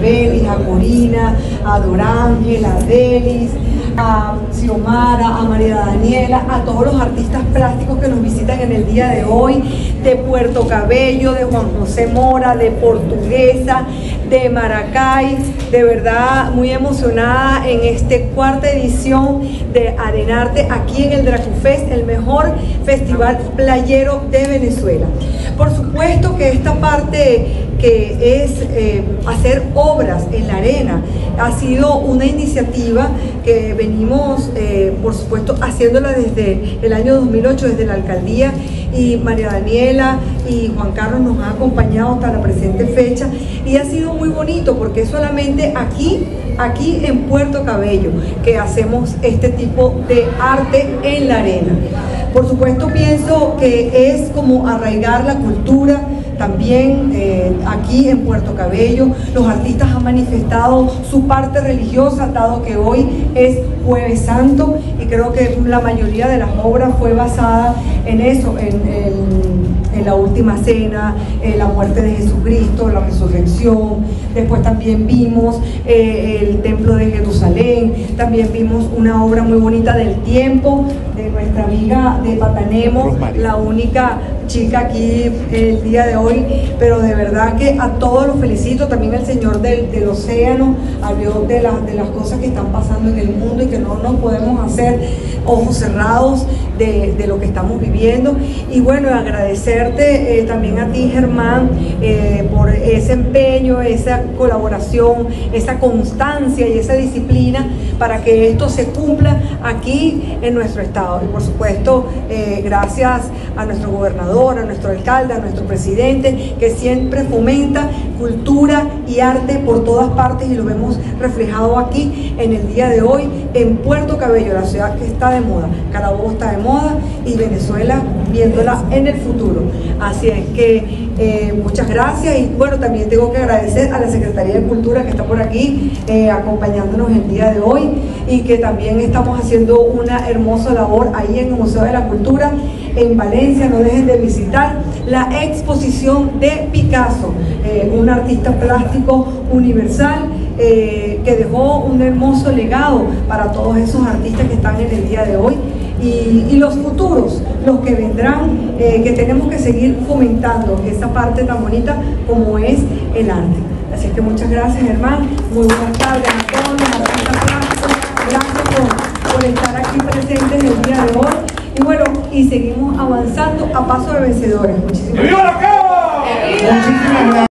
A Corina, a Dorángel, a Delis, a Xiomara, a María Daniela, a todos los artistas plásticos que nos visitan en el día de hoy, de Puerto Cabello, de Juan José Mora, de Portuguesa, de Maracay, de verdad muy emocionada en esta cuarta edición de Arenarte aquí en el Dracufest, el mejor festival playero de Venezuela. Por supuesto que esta parte que es eh, hacer obras en la arena. Ha sido una iniciativa que venimos, eh, por supuesto, haciéndola desde el año 2008, desde la alcaldía, y María Daniela y Juan Carlos nos han acompañado hasta la presente fecha, y ha sido muy bonito porque solamente aquí, aquí en Puerto Cabello, que hacemos este tipo de arte en la arena. Por supuesto pienso que es como arraigar la cultura, también eh, aquí en Puerto Cabello. Los artistas han manifestado su parte religiosa, dado que hoy es jueves santo y creo que la mayoría de las obras fue basada en eso, en, la última cena, en la muerte de Jesucristo, la resurrección. Después también vimos eh, el templo de Jerusalén, también vimos una obra muy bonita del tiempo de nuestra amiga de Patanemo, la única chica aquí el día de hoy, pero de verdad que a todos los felicito, también el Señor del, del océano habló de, de las cosas que están pasando en el mundo y que no nos podemos hacer ojos cerrados de, de lo que estamos viviendo. Y bueno, agradecerte eh, también a ti, Germán, eh, por ese empeño, esa colaboración, esa constancia y esa disciplina para que esto se cumpla aquí en nuestro estado. Por supuesto, eh, gracias a nuestro gobernador a nuestro alcalde, a nuestro presidente, que siempre fomenta cultura y arte por todas partes y lo vemos reflejado aquí en el día de hoy en Puerto Cabello, la ciudad que está de moda. Carabobo está de moda y Venezuela viéndola en el futuro. Así es que eh, muchas gracias y bueno, también tengo que agradecer a la Secretaría de Cultura que está por aquí eh, acompañándonos el día de hoy y que también estamos haciendo una hermosa labor ahí en el Museo de la Cultura en Valencia, no dejen de visitar la exposición de Picasso, eh, un artista plástico universal que dejó un hermoso legado para todos esos artistas que están en el día de hoy y, los futuros, los que vendrán, eh, que tenemos que seguir fomentando esa parte tan bonita como es el arte. Así que muchas gracias, hermano. Muy buenas tardes a todos los artistas Gracias por, estar aquí presentes el día de hoy. Y bueno, y seguimos avanzando a paso de vencedores. Muchísimas gracias.